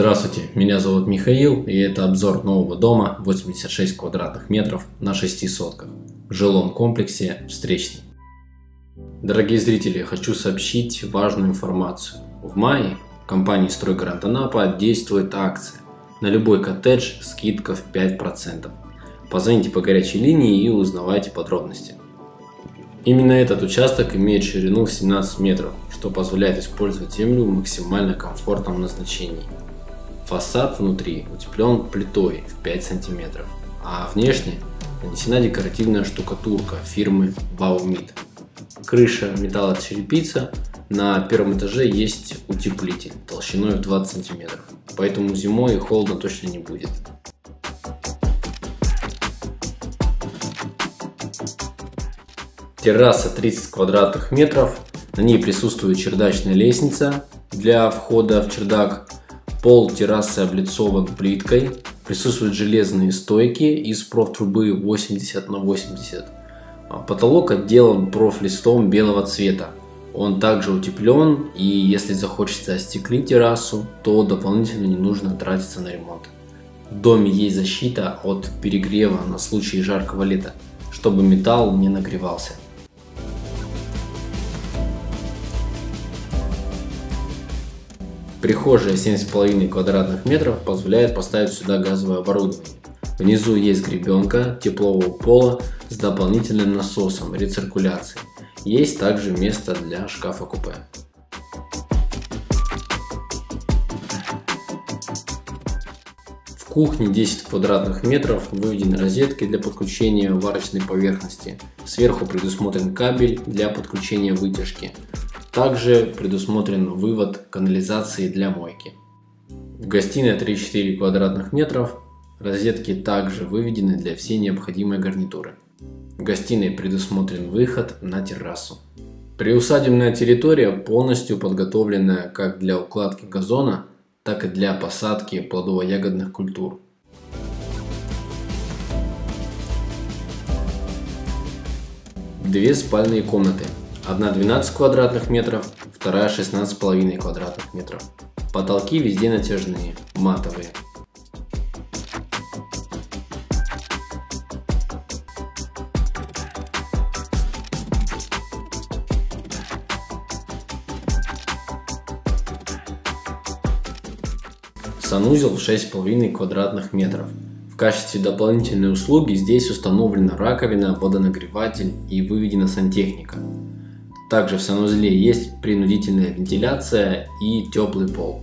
Здравствуйте, меня зовут Михаил, и это обзор нового дома 86 квадратных метров на 6 сотках в жилом комплексе «Встречный». Дорогие зрители, хочу сообщить важную информацию. В мае в компании «Стройгарант Анапа» действует акция. На любой коттедж скидка в 5%. Позвоните по горячей линии и узнавайте подробности. Именно этот участок имеет ширину в 17 метров, что позволяет использовать землю в максимально комфортном назначении – Фасад внутри утеплен плитой в 5 см, а внешне нанесена декоративная штукатурка фирмы Baumit. Крыша металлочерепица, на первом этаже есть утеплитель толщиной в 20 см, поэтому зимой холодно точно не будет. Терраса 30 квадратных метров, на ней присутствует чердачная лестница для входа в чердак, Пол террасы облицован плиткой. Присутствуют железные стойки из профтрубы 80 на 80. А потолок отделан профлистом белого цвета. Он также утеплен и если захочется остеклить террасу, то дополнительно не нужно тратиться на ремонт. В доме есть защита от перегрева на случай жаркого лета, чтобы металл не нагревался. Прихожая 7,5 квадратных метров позволяет поставить сюда газовое оборудование. Внизу есть гребенка теплового пола с дополнительным насосом рециркуляции. Есть также место для шкафа-купе. В кухне 10 квадратных метров выведены розетки для подключения варочной поверхности. Сверху предусмотрен кабель для подключения вытяжки. Также предусмотрен вывод канализации для мойки. В гостиной 3-4 квадратных метров розетки также выведены для всей необходимой гарнитуры. В гостиной предусмотрен выход на террасу. Приусадебная территория полностью подготовленная как для укладки газона, так и для посадки плодово-ягодных культур. Две спальные комнаты Одна 12 квадратных метров, вторая 16,5 квадратных метров. Потолки везде натяжные, матовые. Санузел в 6,5 квадратных метров. В качестве дополнительной услуги здесь установлена раковина, водонагреватель и выведена сантехника. Также в санузле есть принудительная вентиляция и теплый пол.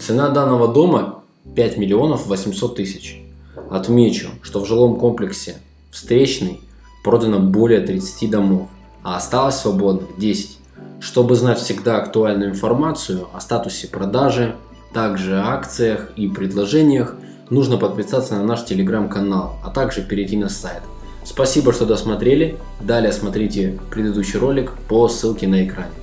Цена данного дома 5 миллионов 800 тысяч. Отмечу, что в жилом комплексе встречный продано более 30 домов, а осталось свободных 10. Чтобы знать всегда актуальную информацию о статусе продажи, также акциях и предложениях, нужно подписаться на наш телеграм-канал, а также перейти на сайт Спасибо, что досмотрели. Далее смотрите предыдущий ролик по ссылке на экране.